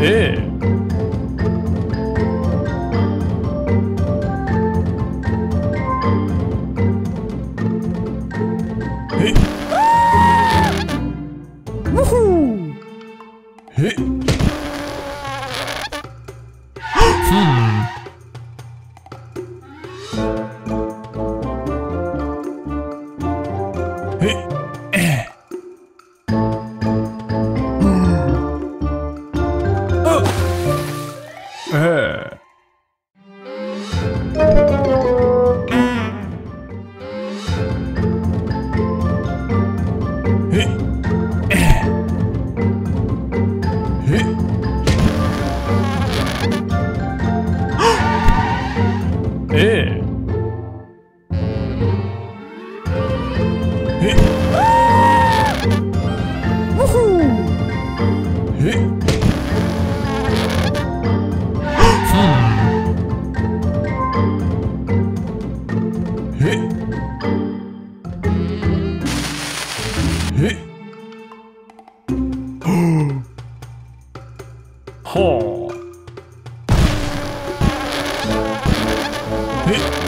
ええ。えふん。ええええ。え。ええええほう。え